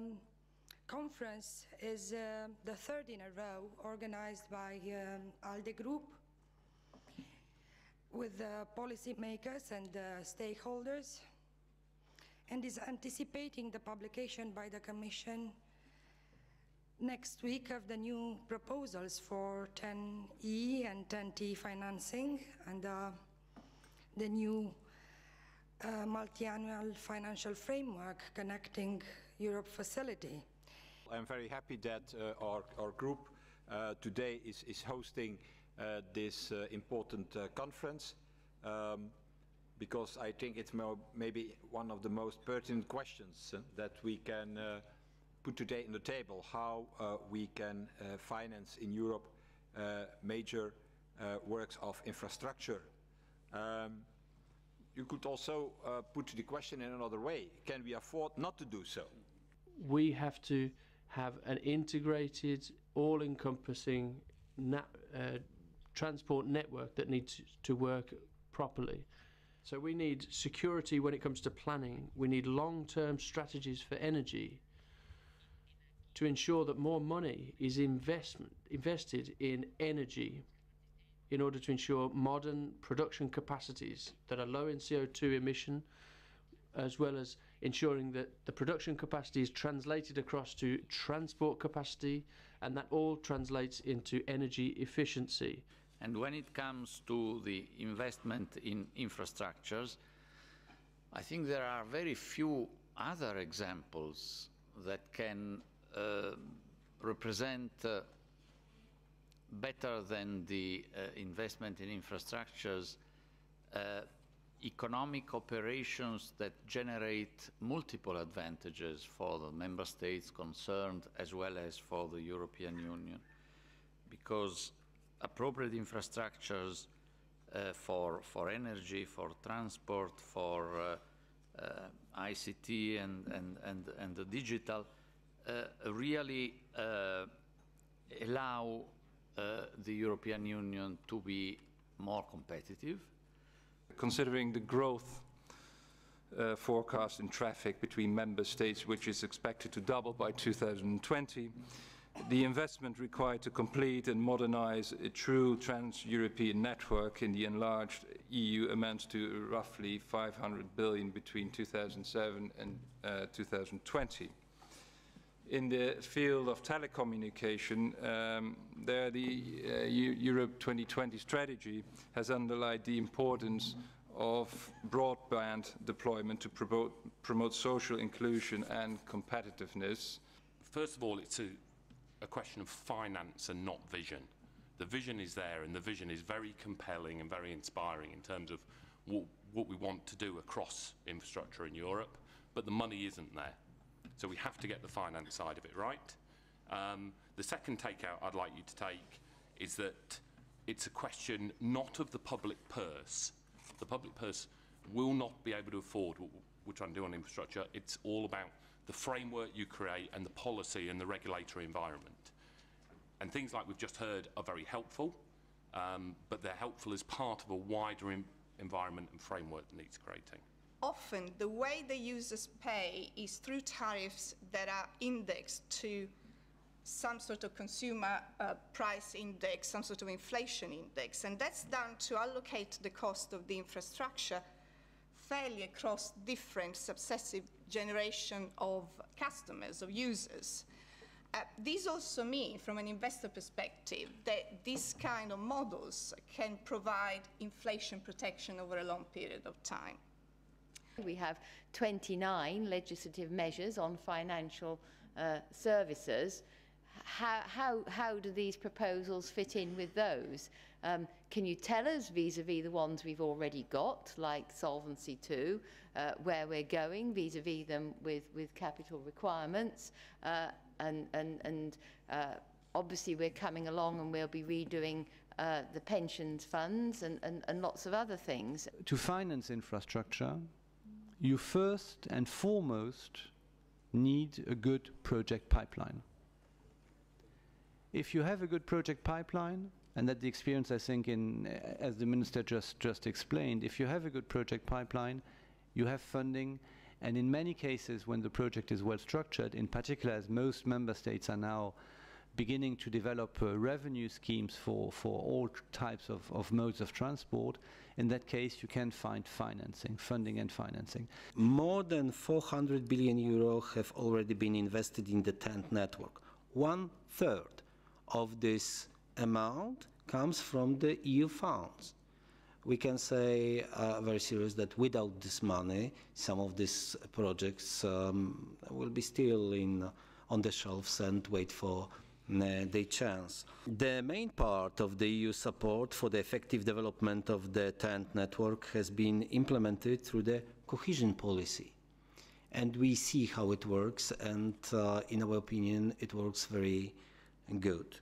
um, conference is uh, the third in a row organized by um, ALDE Group with the policymakers and the stakeholders and is anticipating the publication by the Commission next week of the new proposals for TEN-E and TEN-T financing and uh, the new uh, multi-annual financial framework connecting Europe facility. I'm very happy that uh, our, our group uh, today is, is hosting uh, this uh, important uh, conference um, because I think it's maybe one of the most pertinent questions uh, that we can put today on the table, how we can finance in Europe major works of infrastructure. Um, you could also put the question in another way. Can we afford not to do so? We have to have an integrated, all-encompassing uh, transport network that needs to work properly. So we need security when it comes to planning. We need long-term strategies for energy to ensure that more money is investment, invested in energy in order to ensure modern production capacities that are low in CO2 emission, as well as ensuring that the production capacity is translated across to transport capacity, and that all translates into energy efficiency. And when it comes to the investment in infrastructures, I think there are very few other examples that can uh, represent uh, better than the uh, investment in infrastructures uh, economic operations that generate multiple advantages for the member states concerned as well as for the European Union because appropriate infrastructures uh, for, for energy, for transport, for uh, uh, ICT and, and, and, and the digital uh, really uh, allow uh, the European Union to be more competitive. Considering the growth uh, forecast in traffic between member states, which is expected to double by 2020, the investment required to complete and modernize a true trans-European network in the enlarged EU amounts to roughly 500 billion between 2007 and uh, 2020. In the field of telecommunication, um, there the uh, Europe 2020 strategy has underlined the importance of broadband deployment to promote, promote social inclusion and competitiveness. First of all, it's a a question of finance and not vision. The vision is there and the vision is very compelling and very inspiring in terms of what, what we want to do across infrastructure in Europe, but the money isn't there. So we have to get the finance side of it right. Um, the second takeout I'd like you to take is that it's a question not of the public purse. The public purse will not be able to afford what we're trying to do on infrastructure. It's all about the framework you create and the policy and the regulatory environment. And things like we've just heard are very helpful, um, but they're helpful as part of a wider environment and framework that needs creating. Often, the way the users pay is through tariffs that are indexed to some sort of consumer uh, price index, some sort of inflation index, and that's done to allocate the cost of the infrastructure fairly across different successive generation of customers, of users. Uh, these also mean, from an investor perspective, that these kind of models can provide inflation protection over a long period of time. We have 29 legislative measures on financial uh, services how, how, how do these proposals fit in with those? Um, can you tell us vis-a-vis -vis the ones we've already got, like Solvency II, uh, where we're going vis-a-vis -vis them with, with capital requirements? Uh, and and, and uh, obviously we're coming along and we'll be redoing uh, the pensions funds and, and, and lots of other things. To finance infrastructure, you first and foremost need a good project pipeline. If you have a good project pipeline, and that the experience I think in, as the minister just, just explained, if you have a good project pipeline, you have funding, And in many cases, when the project is well structured, in particular as most member states are now beginning to develop uh, revenue schemes for, for all types of, of modes of transport, in that case you can find financing, funding and financing. More than 400 billion euro have already been invested in the TEN-T network. One third of this amount comes from the EU funds. We can say uh, very serious that without this money, some of these projects um, will be still in on the shelves and wait for their chance. The main part of the EU support for the effective development of the TEN-T network has been implemented through the cohesion policy. And we see how it works, and uh, in our opinion, it works very good.